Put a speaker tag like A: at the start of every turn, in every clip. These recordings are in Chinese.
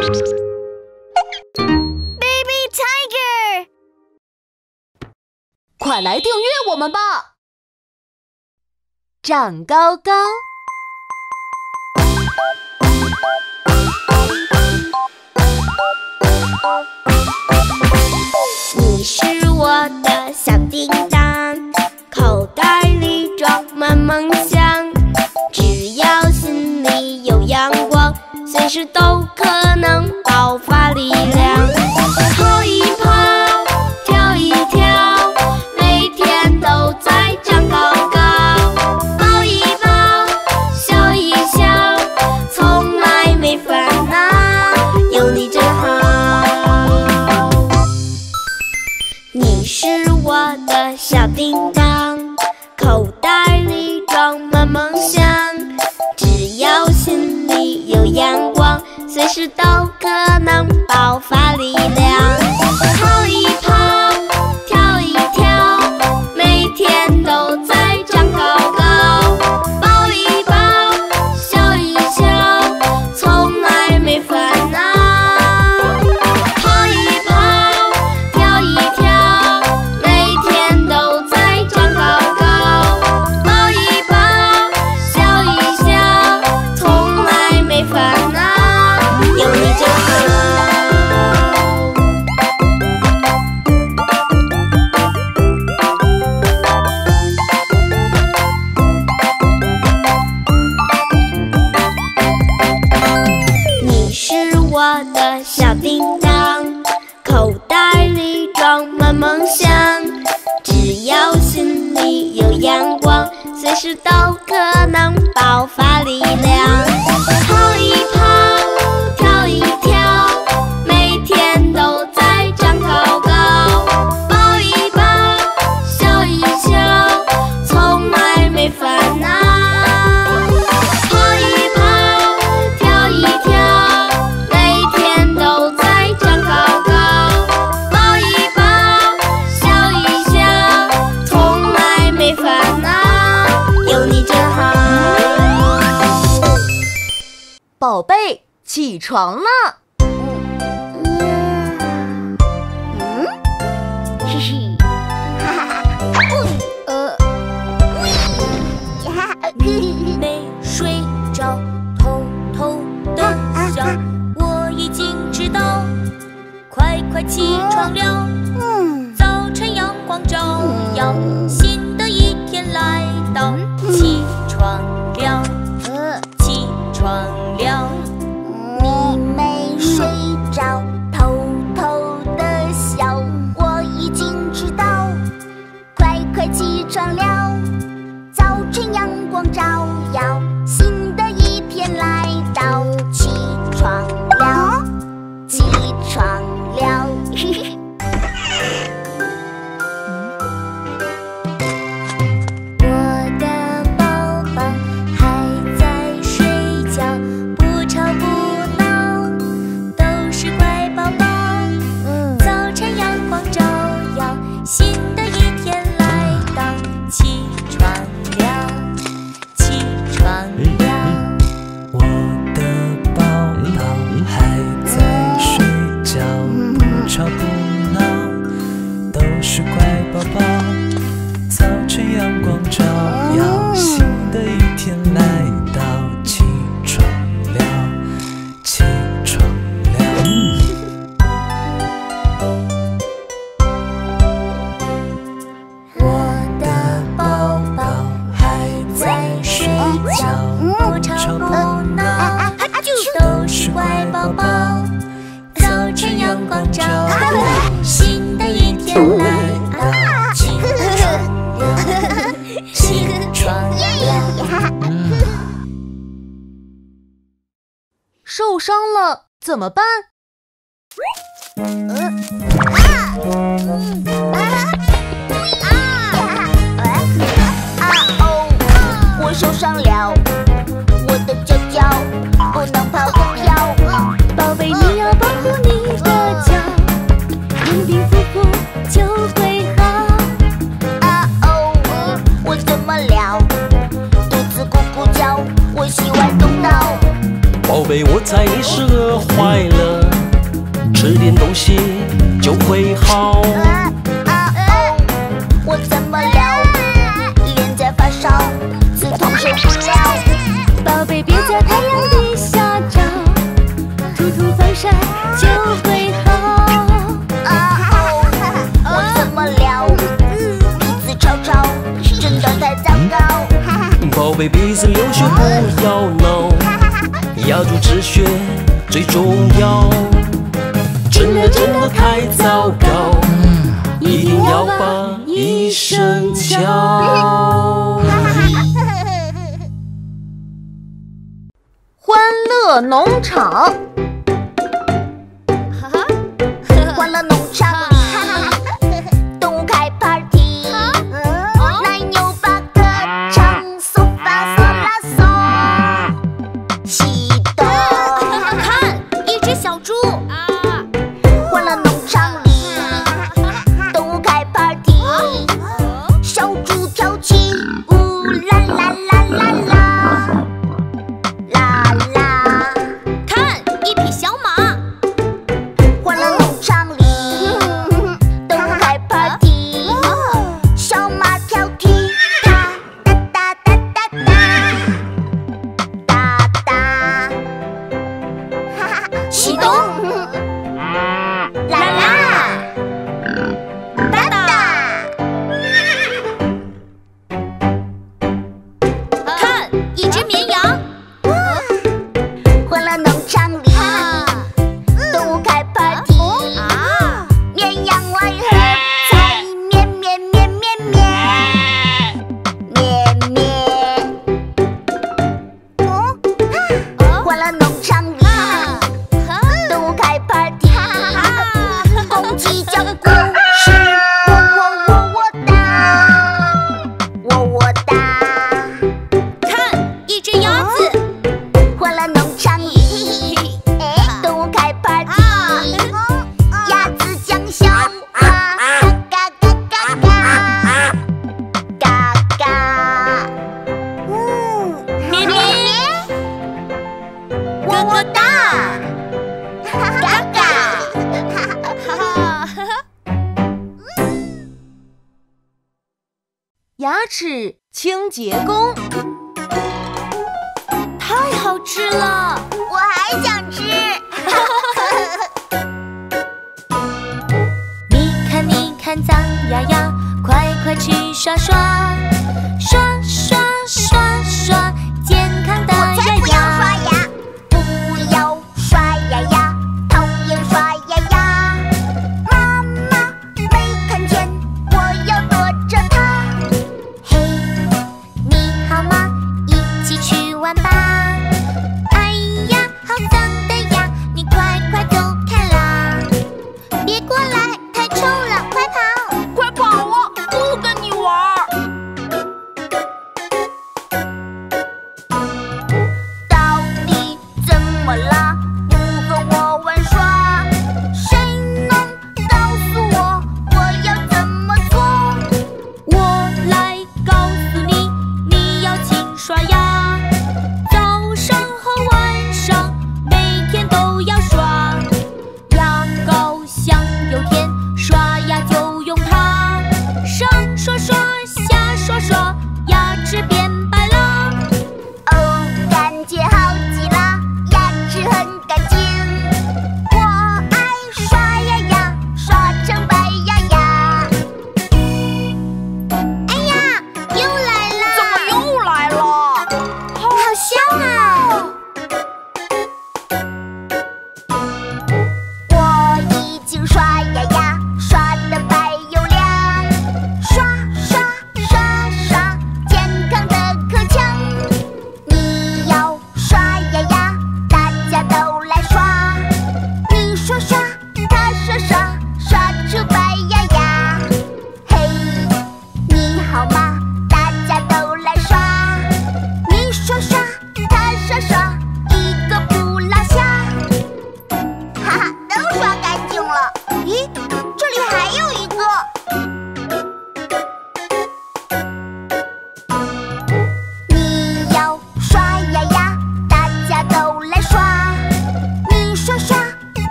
A: Baby Tiger，
B: 快来订阅我们吧！长高高。
A: 你是我的小叮当，口袋里装满梦想。实都可能爆发力量。都可能爆发力量。阳光随时都可能爆发力量。跑一跑
B: 床呢？怎么办？
C: 嗯。
A: 啊！嗯。
D: 宝贝我猜你是饿坏了
E: 吃点东西就会好。
C: 啊哦我怎么了脸在发烧刺痛受不了
B: 宝贝别在太阳底下照涂涂防晒就会好
C: 啊哦我怎么了鼻子吵吵真的太糟糕
E: 宝贝鼻子流血不要闹压住止血最重要。真的真的太糟糕，一定要把医生叫。
F: 欢乐农场，
C: 欢乐农场么么哒，嘎嘎。
F: 牙齿清洁工，
B: 太好吃了，
C: 我还想吃。
B: 你看，你看，脏牙牙，快快去刷刷，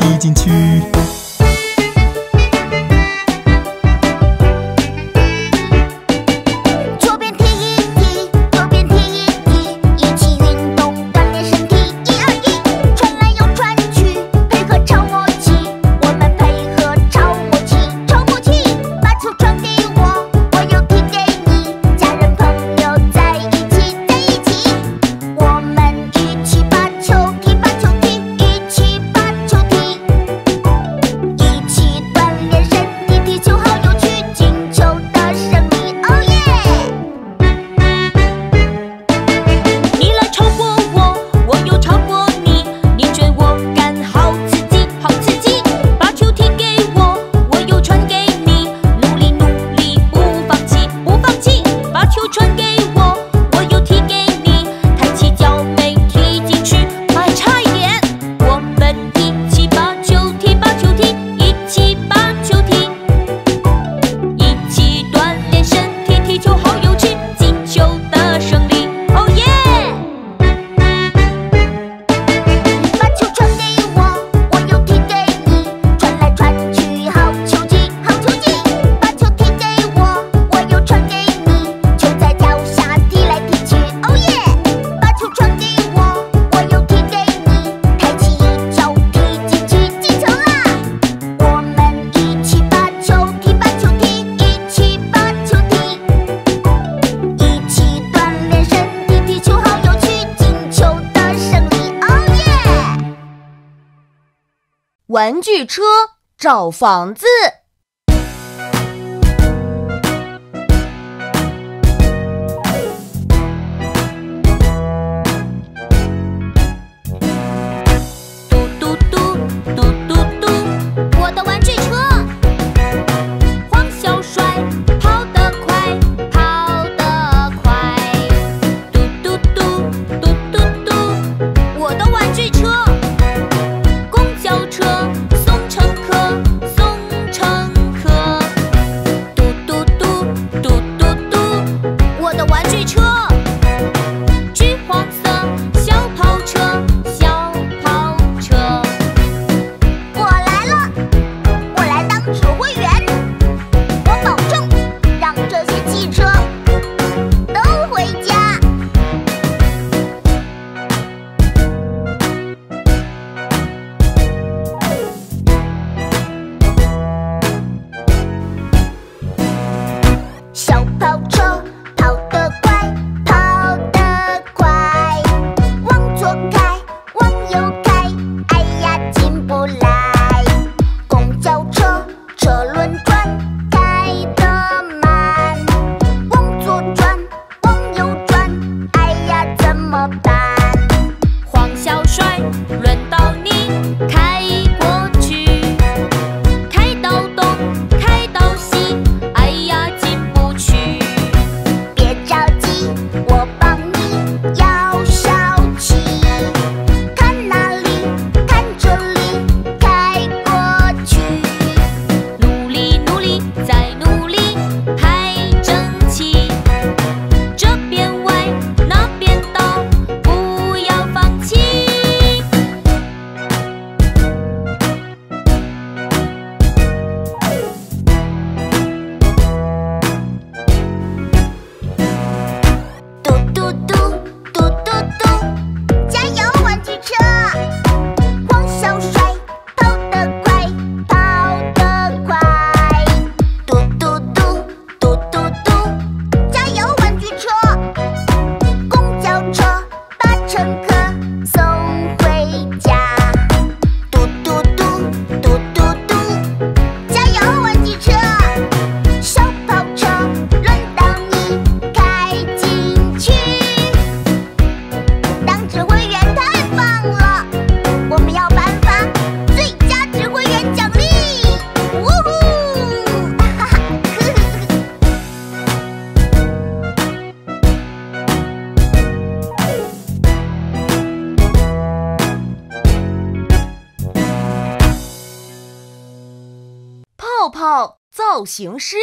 G: 踢
C: 进
B: 汽车找房子。造型师。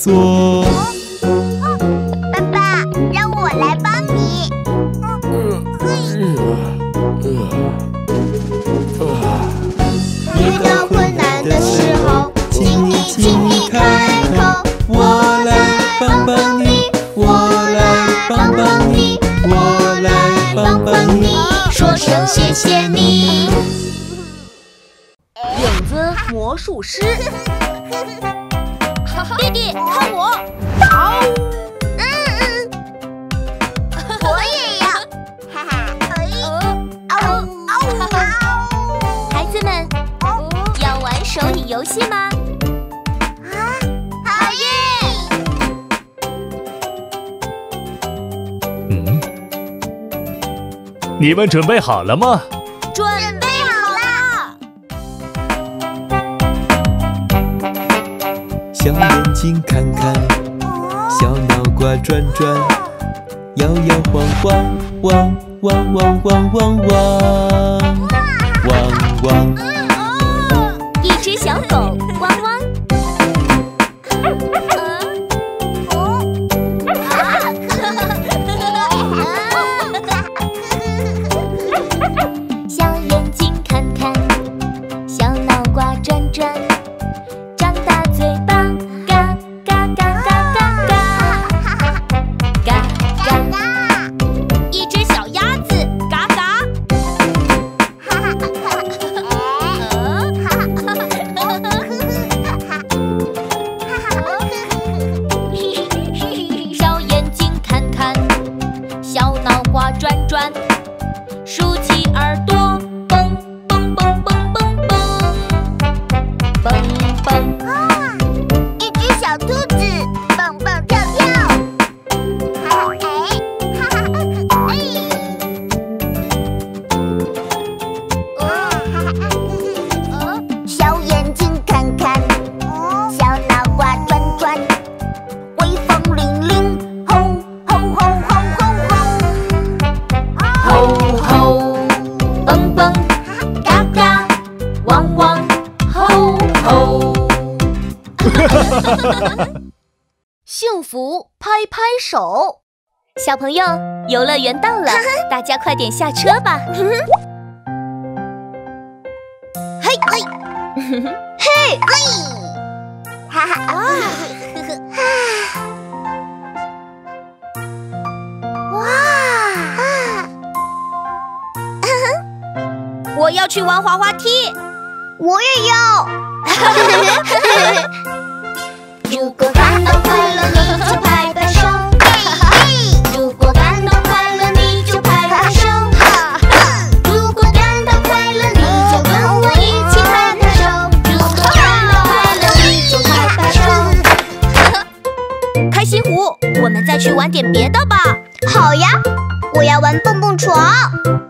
A: 做？你
H: 们
B: 准备好了吗？
H: 朋友游乐园到了 大家快点下车吧。
A: 嘿 嘿嘿嘿哈哈。啊呵呵啊哇。
H: 哈我要去玩滑滑梯。
A: 我也要。哈哈哈哈哈如果感到快乐你就拍
H: 再去玩点别的吧。
A: 好呀我要玩蹦蹦床。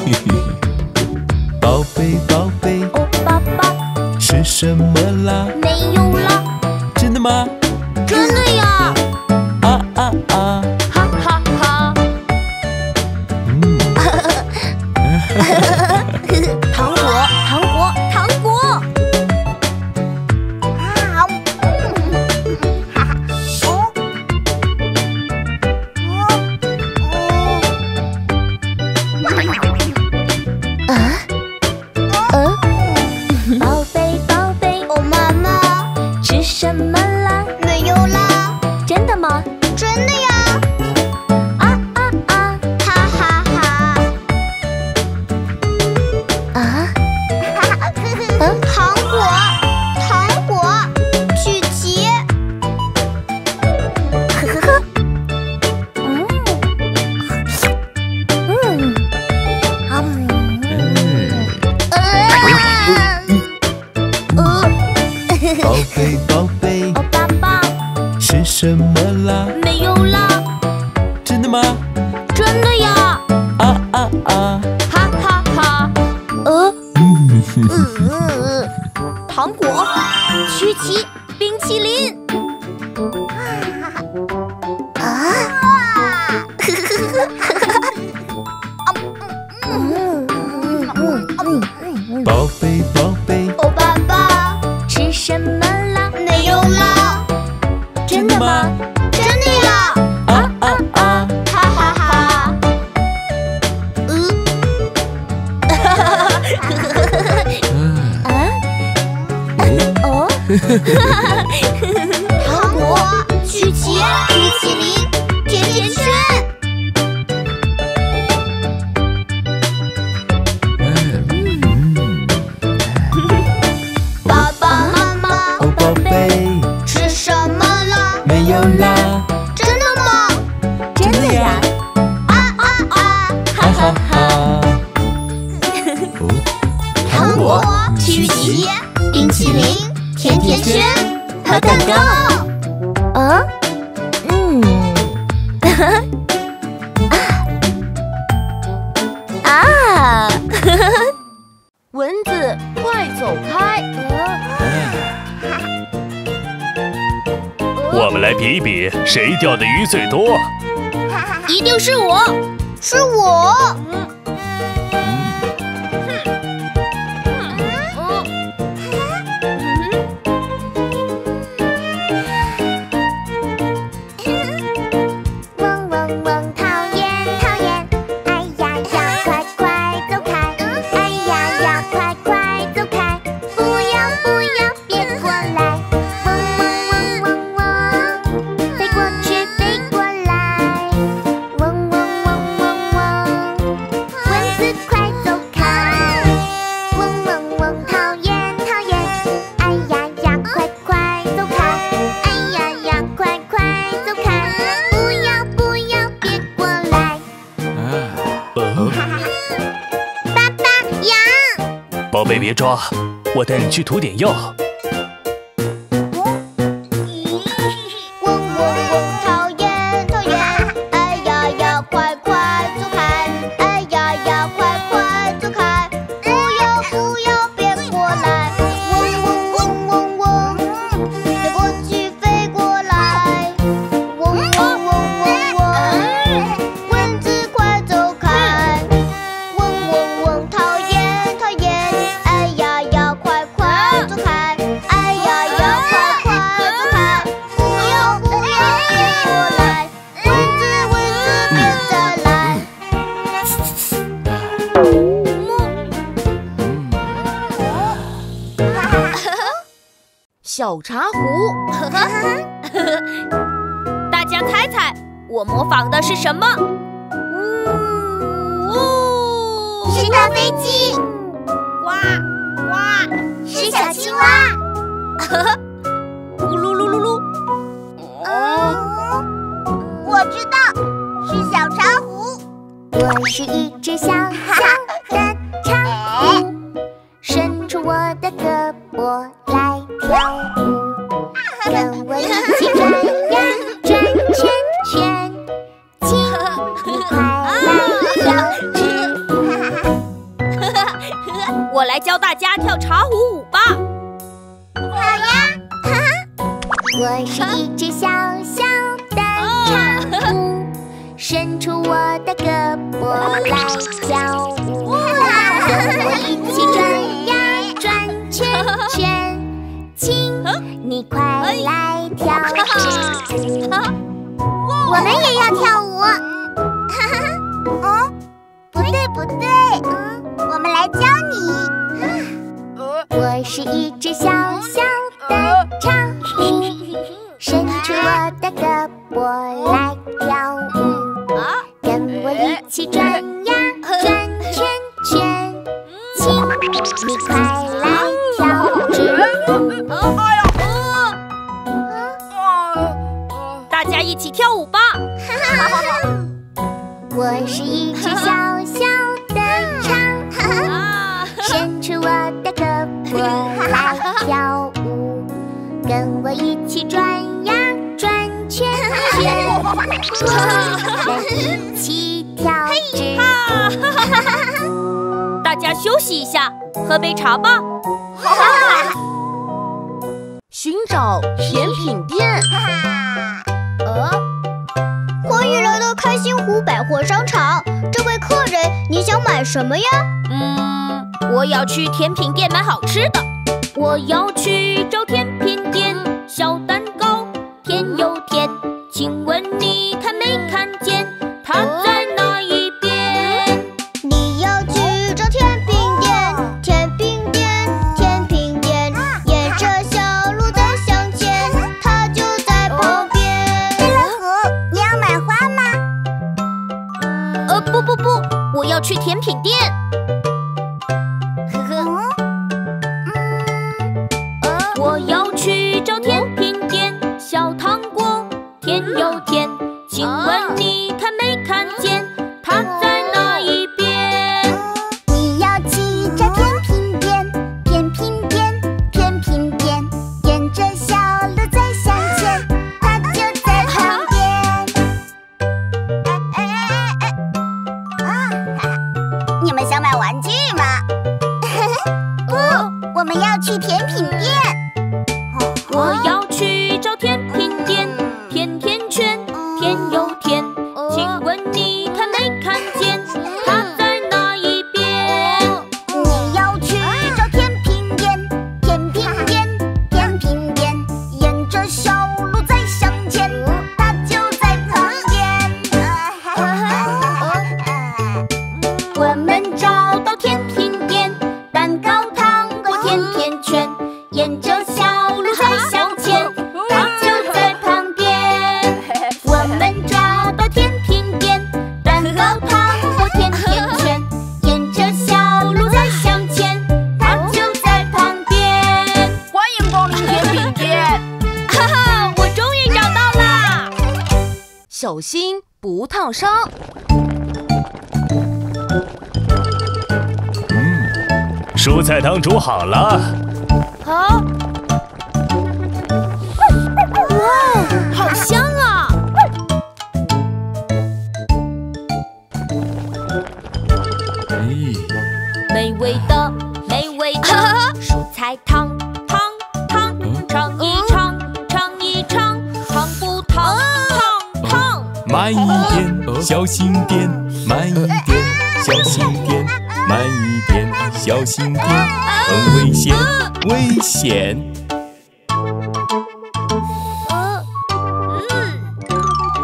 A: 哈哈哈
B: 最多。
I: 嗯，爸爸，
B: 羊，
I: 宝贝
A: 别抓，我带你去涂点药。
B: 绑的是什么？
J: 你快来跳舞，
K: 我们也要跳舞。哈哈哈，哦，不对不对，嗯，我们来教你。
J: 我是一只小小的长虫，伸出我的胳膊来跳舞。跟我一起转呀，转圈圈。请你快来。
B: 一起跳舞吧！
J: 我是一只小小的长虫，伸出我的胳膊来跳舞，跟我一起转呀转圈圈，我们一起跳支
B: 舞。大家休息一下，喝杯茶吧。
F: 寻找甜品店。
C: 哈哈呃欢迎来到开心湖百货商场这位客人你想买什么呀？
B: 嗯我要去甜品店买好吃的。我要去找甜品店小蛋糕甜又甜请问你
C: 品店。
H: 汤煮好了。
C: 好。哇，好香啊！
B: 美味的，美味的 蔬菜汤，汤汤，尝一尝，尝一尝，烫不烫？烫烫。
G: 慢一点，小心点，慢一点，小心点，慢一点，小心点，很危险，危险。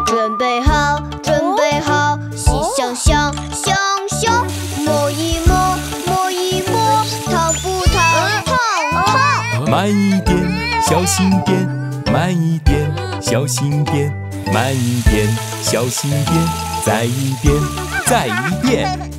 A: 准备好，准备好，洗香香，香香，摸一摸，摸一摸，烫不烫？烫烫。
G: 慢一点，小心点，慢一点，小心点，慢一点，小心点，再一遍，再一遍。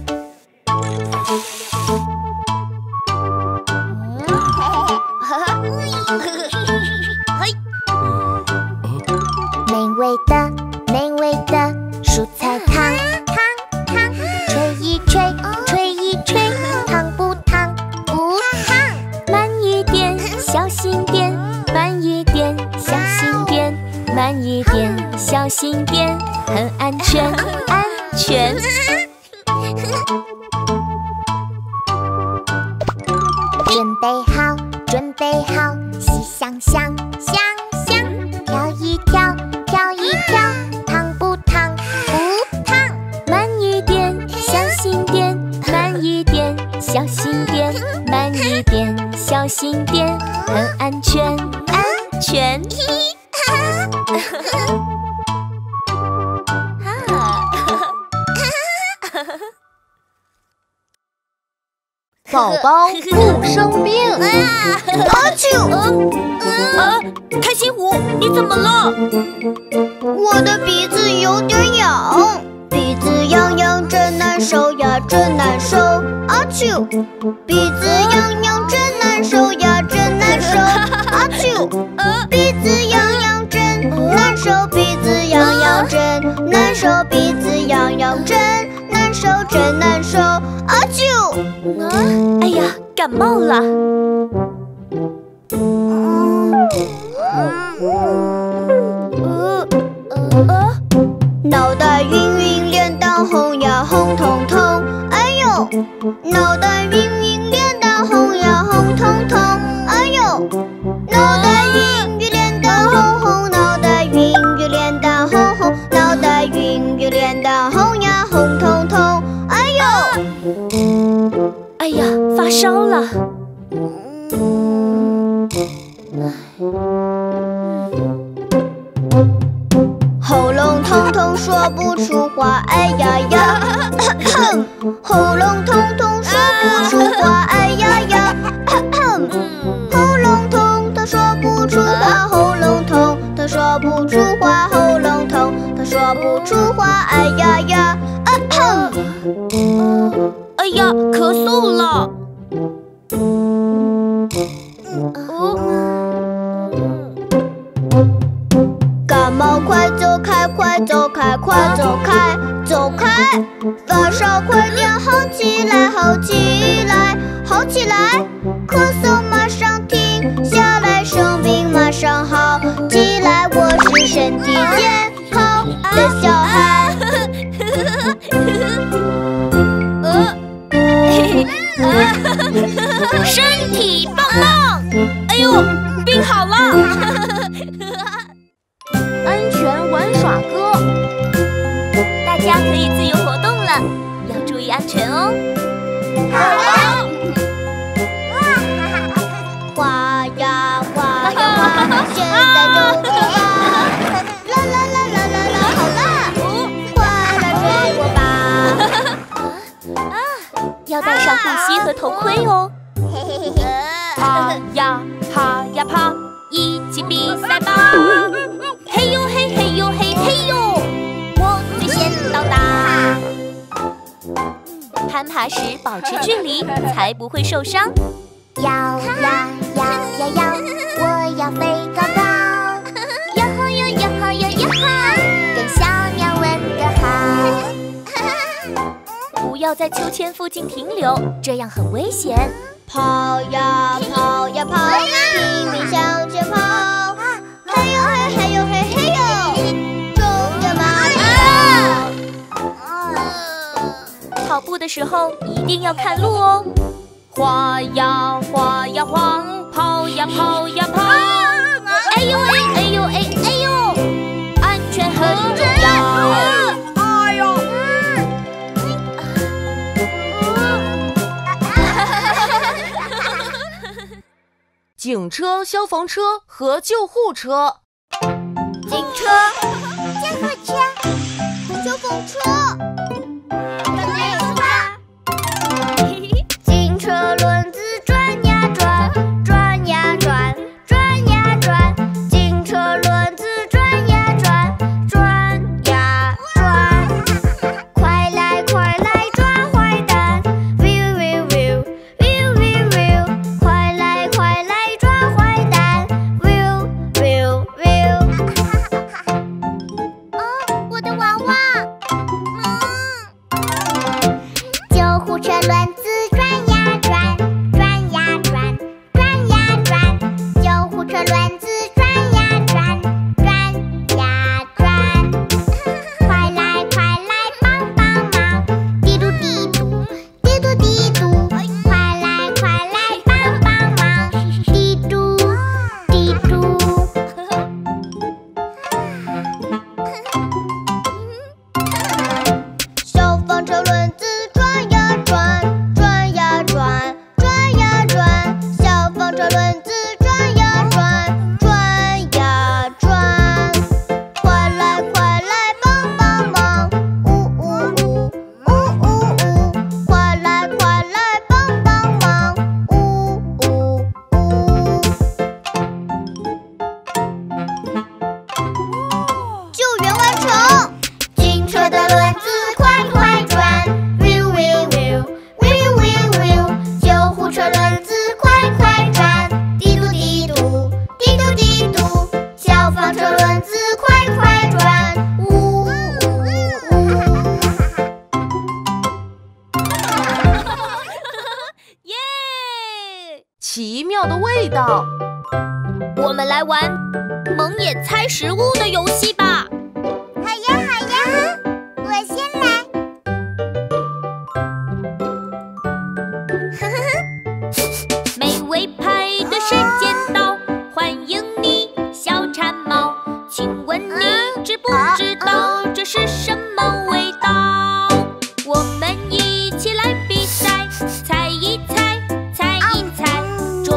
A: 真难受。阿丘，
B: 哎呀，感冒了。
A: 脑袋晕晕，脸蛋红呀，红彤彤。哎呦，脑袋晕，
B: 烧了。
A: 喉咙痛痛说不出话，哎呀呀，喉咙痛痛说不出话，哎呀呀，喉咙痛，他说不出话，喉咙痛，他说不出话，喉咙痛，他说不出话，哎呀呀，
C: 哎呀，咳嗽了。
A: 感冒快走开，快走开，快走开，走开！发烧快点好起来，好起来，好起来！咳嗽马上停下来，生病马上好起来。我是身体健康的小孩。
C: 身体棒棒！哎呦，病好了！
F: 安全玩耍歌，
B: 大家可以自由活动了，要注意安全哦。
C: 好。
A: 滑呀滑呀滑，现在就滑！啦啦啦啦啦啦，好啦，快来追我吧！
B: 啊要戴上护膝和头盔哦。
C: 爬呀爬呀爬，一起比赛吧！嘿呦嘿嘿呦嘿嘿呦，我最先到达。
B: 攀爬时保持距离，才不会受伤。
J: 摇呀摇呀摇，我要飞高高。哟吼呀呀吼哟哟吼，跟小鸟问个好。
B: 不要在秋千附近停留，这样很危险。
C: 跑呀跑呀跑，拼命向前跑，嘿呦嘿嘿呦嘿嘿呦，跟着妈妈
B: 跑步的时候一定要看路哦。滑呀滑呀滑，跑呀跑呀跑，哎呦哎哎呦哎哎呦。哎呦哎哎呦
F: 警车消防车和救护车。
C: 警车
A: 救护车。
B: One,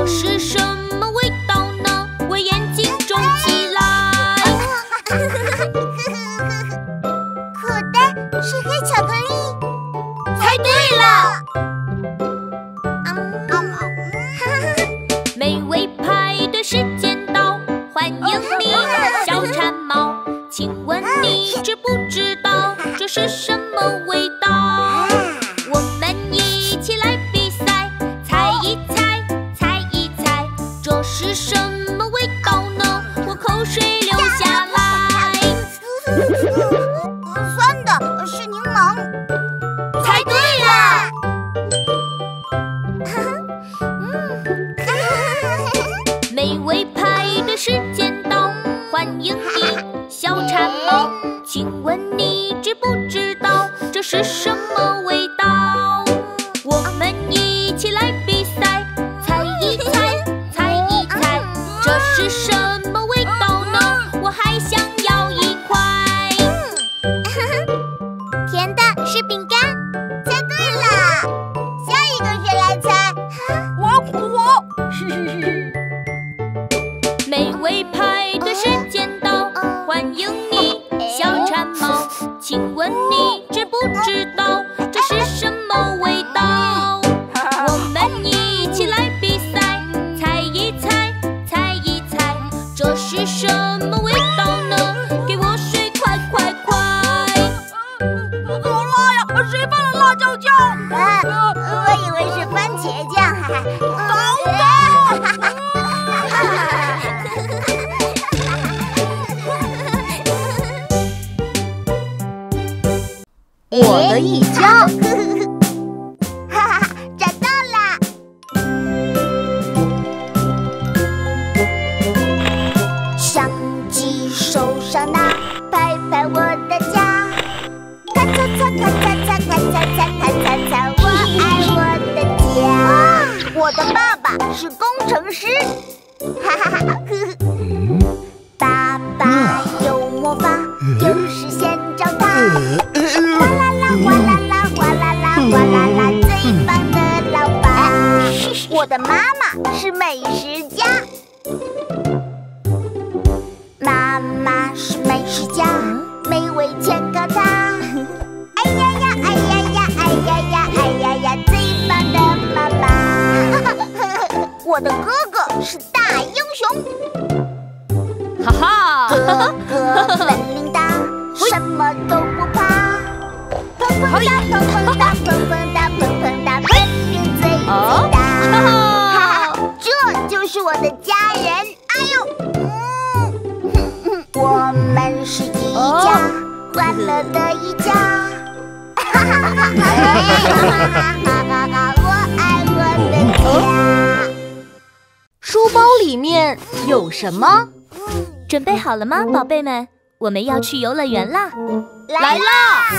B: 是什？我
A: 的
B: 一
F: 家。
C: 什么？
B: 准备好了吗宝贝们？我们要去游乐园啦。
C: 来啦！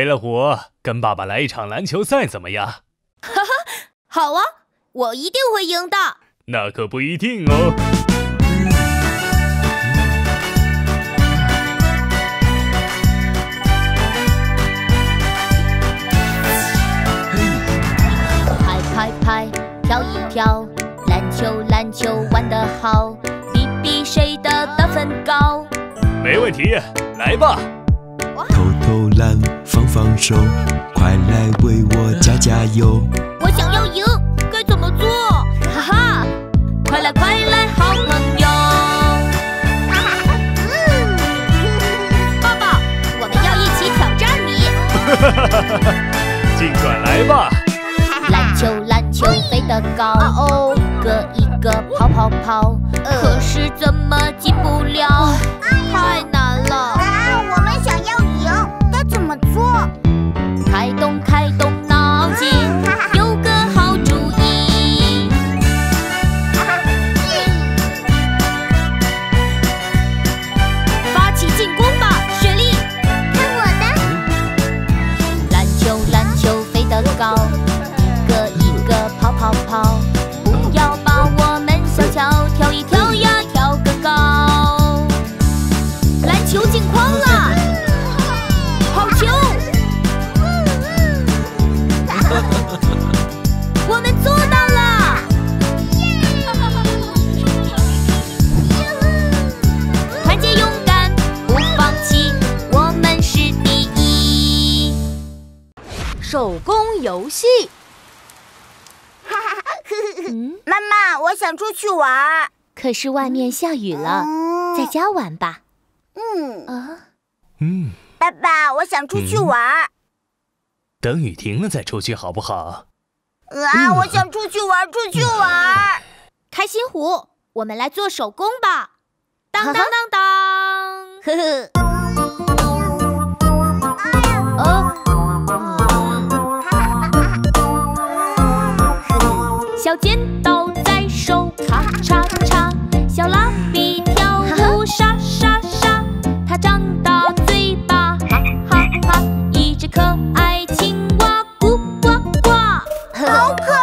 H: 贝了火，跟爸爸来一场篮球赛怎么样？
B: 哈哈，好啊，我一定会赢的。
H: 那可不一定哦。
B: 拍拍拍，跳一跳，篮球篮球玩得好，比比谁的得分高。
H: 没问题，来吧。
G: 偷偷篮。放手，快来为我加加油！
B: 我想要赢，该怎么做？哈哈，快来快来，好朋友！爸爸，我们要一起挑战你！
H: 尽管来吧！
B: 篮球篮球飞得高，哦，个一个跑跑跑，可是怎么进不了？
F: 手工游戏。
C: 妈妈我想出去玩
L: 可是外面下雨了在家玩吧。
C: 嗯。
L: 啊？
H: 嗯。
C: 爸爸我想出去玩
H: 等雨停了再出去好不好？
C: 啊我想出去玩出去玩
M: 开心虎我们来做手工吧。当当当当。
L: 呵 呵
M: 小剪刀在手，咔嚓嚓；小蜡笔跳舞，沙沙沙。它张大嘴巴，哈哈哈；一只可爱青蛙，呱呱呱。
C: 好可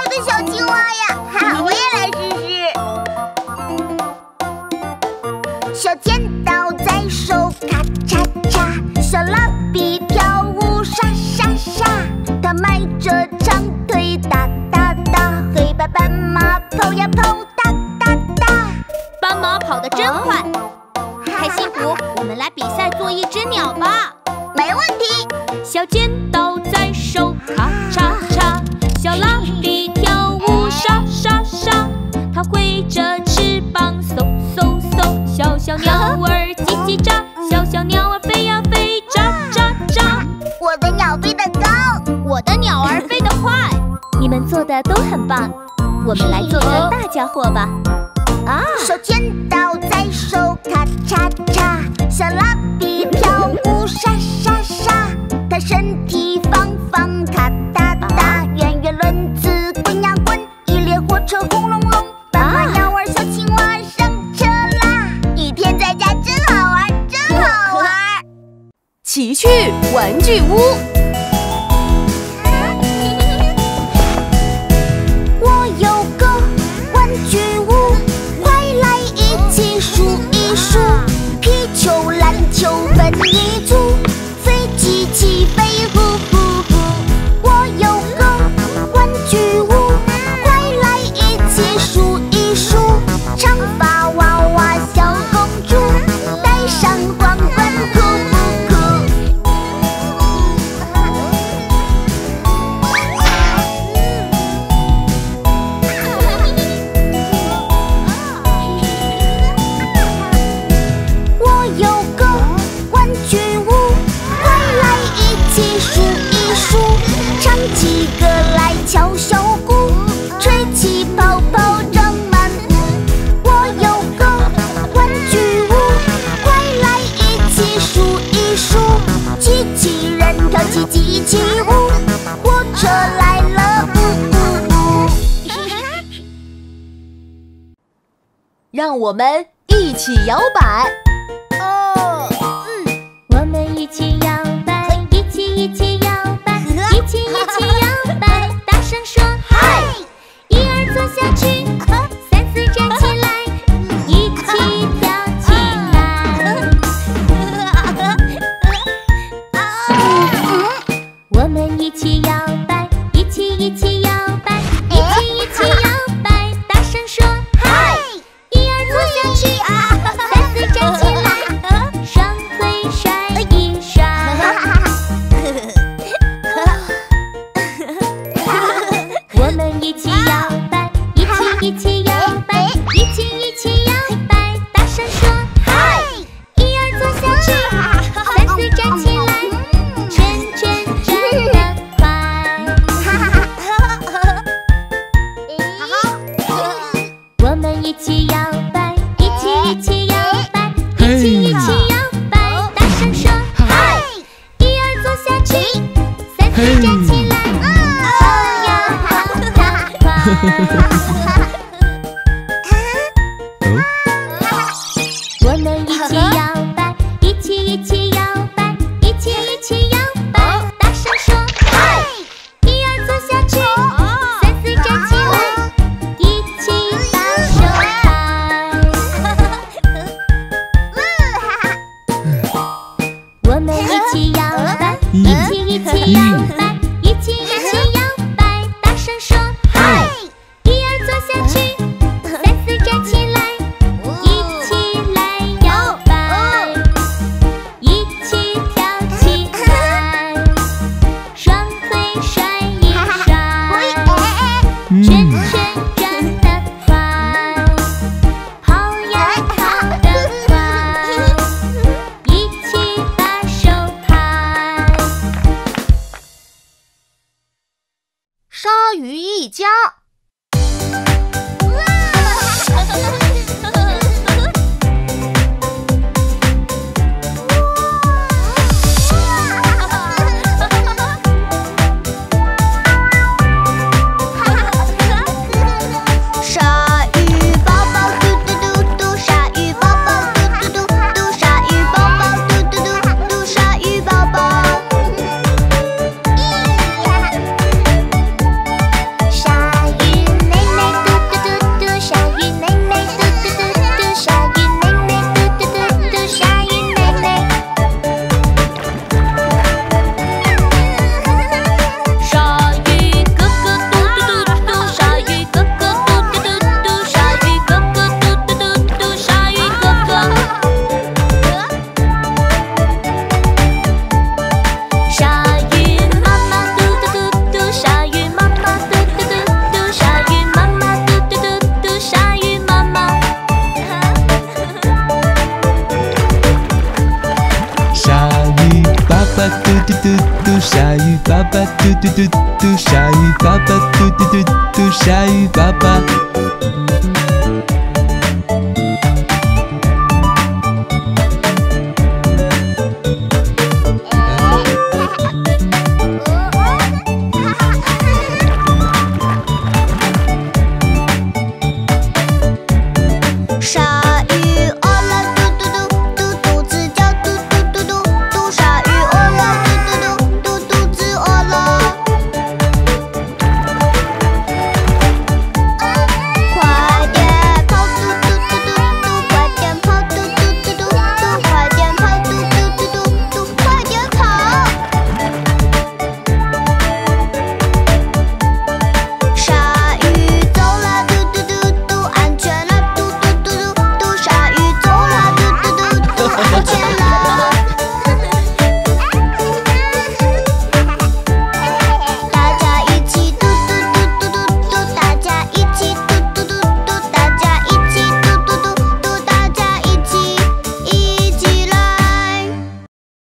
C: 斑马跑呀跑，哒哒哒。
M: 斑马跑得真快。开心虎，我们来比赛做一只鸟吧。
C: 没问题。
M: 小剪刀在手，咔嚓嚓；小蜡笔跳舞，沙沙沙。它挥着翅膀，嗖嗖嗖。小小鸟儿叽叽喳，小小鸟儿飞呀飞，喳喳喳。
C: 我的鸟飞得高，
M: 我的鸟儿飞得快。
L: 你们做的都很棒，我们来做个大家伙吧。
C: 啊！手牵刀在手，咔嚓嚓；小蜡笔跳舞，沙沙沙。它身体方方，咔哒哒；圆圆轮子滚呀滚，一列火车轰隆隆。斑马、鸟儿、小青蛙上车啦！一天在家真好玩，真好玩。
B: 奇趣玩具屋。
C: 我
B: 们一起摇摆。